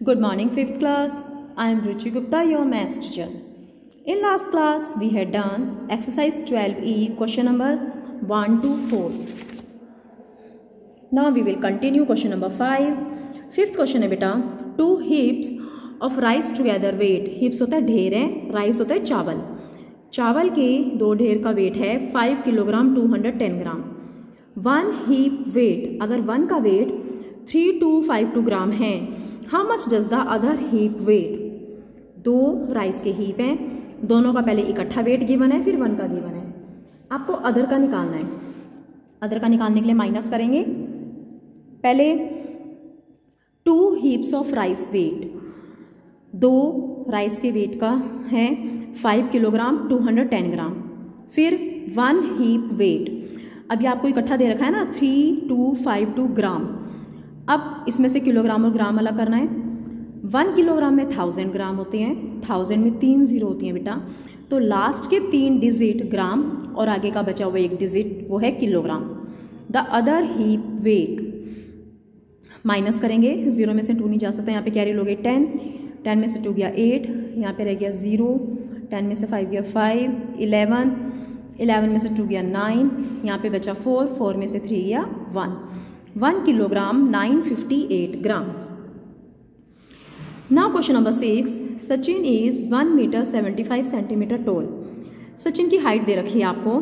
Good morning, fifth class. I am Ruchi Gupta, your maths teacher. In last class, we had done exercise 12e, question number 1 to 4. Now we will continue question number 5. Fifth question है बेटा two heaps of rice together weight. Heaps होता है ढेर है rice होता है चावल चावल के दो ढेर का वेट है five kilogram two hundred ten gram one heap weight अगर वन का weight three two five two gram है how much does the other heap weigh दो राइस के हीप हैं। दोनों का पहले इकट्ठा वेट गिवन है, फिर वन का गिवन है। आपको अदर का निकालना है। अदर का निकालने के लिए माइनस करेंगे। पहले two heaps of rice weight दो राइस के वेट का है five kilogram two hundred ten gram फिर वन हीप वेट अभी आपको इकट्ठा दे रखा है ना three two five two gram अब इसमें से किलोग्राम और ग्राम अलग करना है। वन किलोग्राम में थाउज़ेंड ग्राम होते हैं। थाउज़ेंड में तीन ज़ीरो होती हैं बेटा। तो लास्ट के तीन डिजिट ग्राम और आगे का बचा हुआ एक डिजिट वो है kilogram. The other heap weight minus करेंगे। ज़ीरो में से टू नहीं जा सकता। यहाँ पे कैरी लोगे टेन टेन में से टू गया एट यहाँ पे रह गया ज़ीरो टेन में से फाइव गया फाइव इलेवन इलेवन में से टू गया नाइन यहाँ पे बचा फोर फोर में से थ्री गया one one kilogram nine fifty eight gram. Now question number six Sachin is one metre seventy five centimetre tall Sachin की हाइट दे रखी है आपको।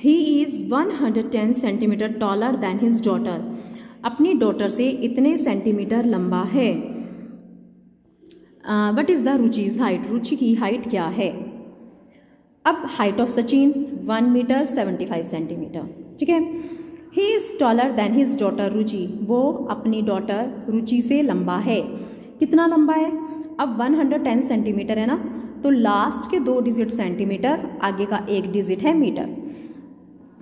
He is one hundred ten centimetre taller than his daughter अपनी daughter से इतने centimetre लंबा है। What is the Ruchi's height Ruchi की हाइट क्या है? अब height of Sachin one metre seventy five centimetre ठीक है? He is taller than his daughter Ruchi वो अपनी डॉटर रुचि से लंबा है। कितना लंबा है? अब 110 सेंटीमीटर है ना? तो लास्ट के दो डिजिट सेंटीमीटर आगे का एक डिजिट है मीटर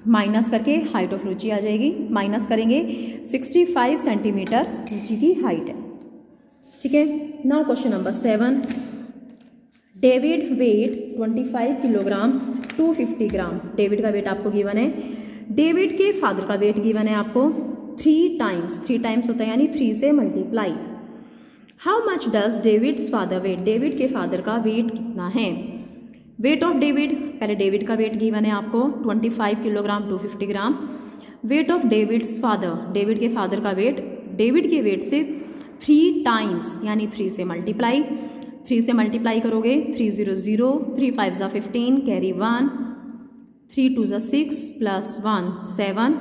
माइनस करके हाइट ऑफ़ रुचि आ जाएगी। माइनस करेंगे 65 सेंटीमीटर रुचि की हाइट है। ठीक है? Now question number seven David weight 25 kilogram 250 gram David का वेट आपको गिवन है डेविड के फादर का वेट गिवन है आपको थ्री टाइम्स थ्री टाइम्स होता है, यानी थ्री से multiply how much does David's father weigh David के फादर का वेट कितना है? वेट ऑफ़ डेविड पहले डेविड का वेट गिवन है आपको 25 kilogram 250 gram. Weight of David's father David के फादर का वेट डेविड के वेट से थ्री टाइम्स यानी थ्री से मल्टीप्लाई थ्री से मल्टीप्लाई करोगे three zero zero three five ज़ा fifteen carry one three two ज़ा six plus one seven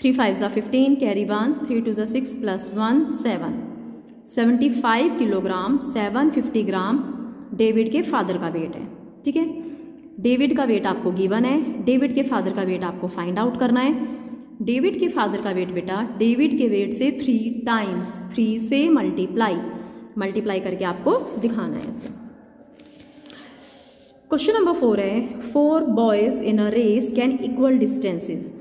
three five ज़ा fifteen carry one three two ज़ा six plus one seven 75 kilogram 750 gram David के father का weight है, ठीक है? डेविड का वेट आपको गिवन है. डेविड के फादर का वेट आपको फाइंड आउट करना है. डेविड के फादर का वेट बेटा डेविड के वेट से थ्री टाइम्स थ्री से मल्टीप्लाई मल्टीप्लाई करके आपको दिखाना है ऐसे। क्वेश्चन नंबर फोर है four boys in a race can equal distances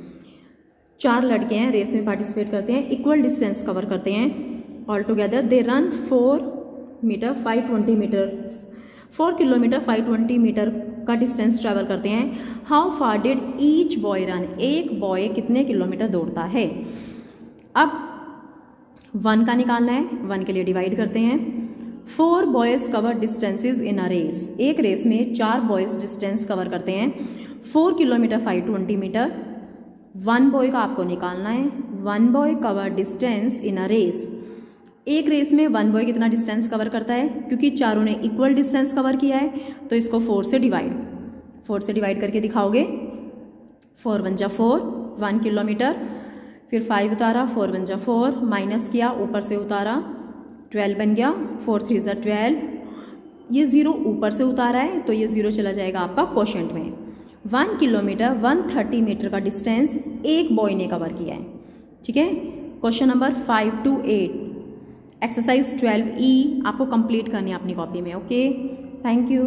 चार लड़के हैं रेस में पार्टिसिपेट करते हैं इक्वल डिस्टेंस कवर करते हैं. All together they run four metre five twenty metre four kilometre five twenty metre का डिस्टेंस ट्रेवल करते हैं. How far did each boy run एक बॉय कितने किलोमीटर दौड़ता है? अब वन का निकालना है वन के लिए डिवाइड करते हैं. Four boys cover distances in a race एक रेस में चार बॉयज़ डिस्टेंस कवर करते हैं। Four kilometre five twenty metre one boy का आपको निकालना है। One boy cover distance in a race एक रेस में वन बॉय कितना डिस्टेंस कवर करता है? क्योंकि चारों ने इक्वल डिस्टेंस कवर किया है तो इसको फोर से डिवाइड फोर से डिवाइड करके दिखाओगे। फोर वन जा फोर वन किलोमीटर फिर फाइव उतारा फोर वन जा फोर माइनस किया, ऊपर से उतारा। ट्वेल्व बन गया, फोर थ्री ज़ा ट्वेल्व। ये ज़ीरो ऊपर से उतारा है तो ये ज़ीरो चला जाएगा आपका क्वेश्चन में। One kilometre, one thirty metre का डिस्टेंस एक बॉय ने कवर किया है। ठीक है? Question number five two eight exercise twelve E आपको कंप्लीट करनी है अपनी कॉपी में ओके थैंक यू